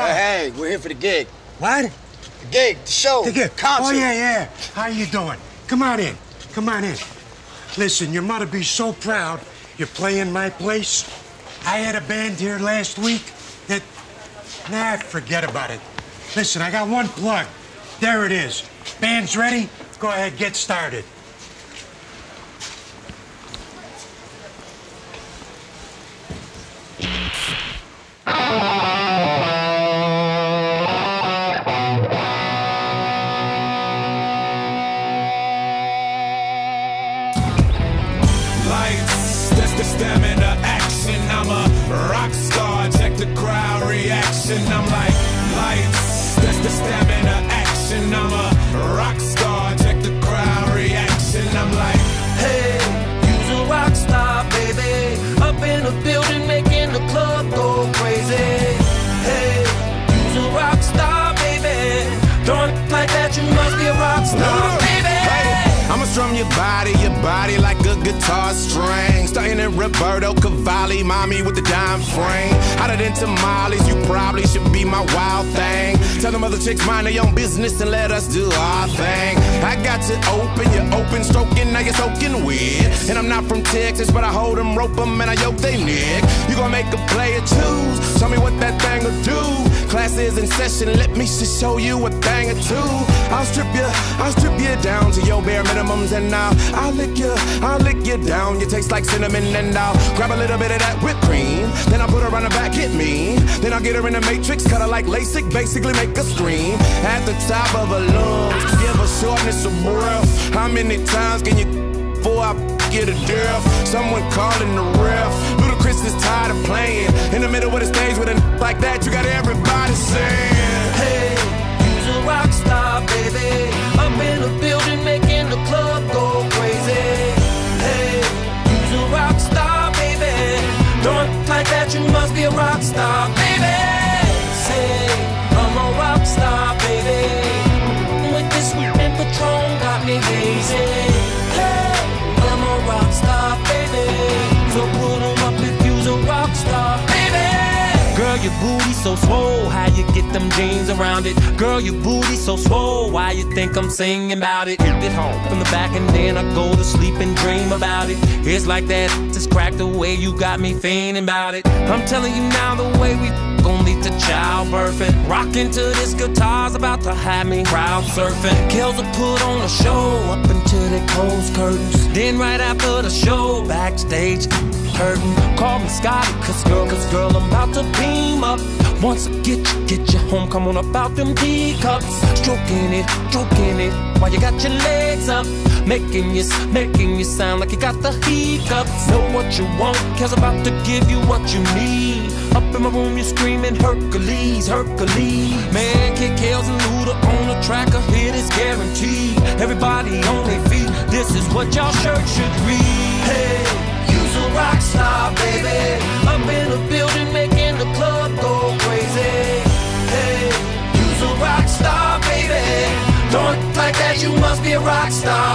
Hey, we're here for the gig. What? The gig, the show, The gig. concert. Oh, yeah, yeah. How you doing? Come on in. Come on in. Listen, your mother be so proud you're playing my place. I had a band here last week that... Nah, forget about it. Listen, I got one plug. There it is. Band's ready? Go ahead, get started. The stamina action. I'm a rock star, check the crowd reaction. I'm like, lights, that's the stamina action. I'm a rock star, check the crowd reaction. I'm like, Hey, you's a rock star, baby. Up in the building, making the club go crazy. Hey, you's a rock star, baby. Don't act like that, you must be a rock star, baby. I'ma strum your body, your body like a guitar string. Starting in Roberto Cavalli, mommy with the dime frame. Hotter than tamales, you probably should be my wild thing. Tell them other chicks mind their own business and let us do our thing. I got you open, you're open, stroking, now you're soaking wet. And I'm not from Texas, but I hold them, rope them, and I yoke they neck. You gon' make a player choose. tell me what that thing will do. Is in session, let me just show you a thing or two. I'll strip you, I'll strip you down to your bare minimums, and I'll, I'll lick you, I'll lick you down. You taste like cinnamon, and I'll grab a little bit of that whipped cream. Then I'll put her on the back, hit me. Then I'll get her in the matrix, cut her like LASIK, basically make her scream. At the top of her lungs, give her shortness of breath. How many times can you before I get a death? Someone calling the ref. Ludacris is tired of playing. In the middle of the stage with a like that, you got everybody saying. Hey, you's a rock star, baby. Up in the building, making them jeans around it? Girl, your booty so swole, why you think I'm singing about it? Hit it home from the back and then I go to sleep and dream about it. It's like that, just crack the way you got me fiending about it. I'm telling you now, the way we gon' lead to childbirth and rockin' to this guitar's about to have me crowd surfing. Kells will put on a show up until they close curtains. Then right after the show, backstage Call me Scotty, cause girl, cause girl, I'm about to beam up. Once I get you, get you home, come on about them teacups. Stroking it, stroking it, while you got your legs up. Making you, making you sound like you got the hiccups. Know what you want, cares about to give you what you need. Up in my room, you're screaming Hercules, Hercules. Man, kick Kells and Luda on the track, a hit is guaranteed. Everybody on their feet, this is what y'all shirt should read. Hey, a rock star, baby. Up in the building, making the club go crazy. Hey, you's a rock star, baby. Don't like that, you must be a rock star,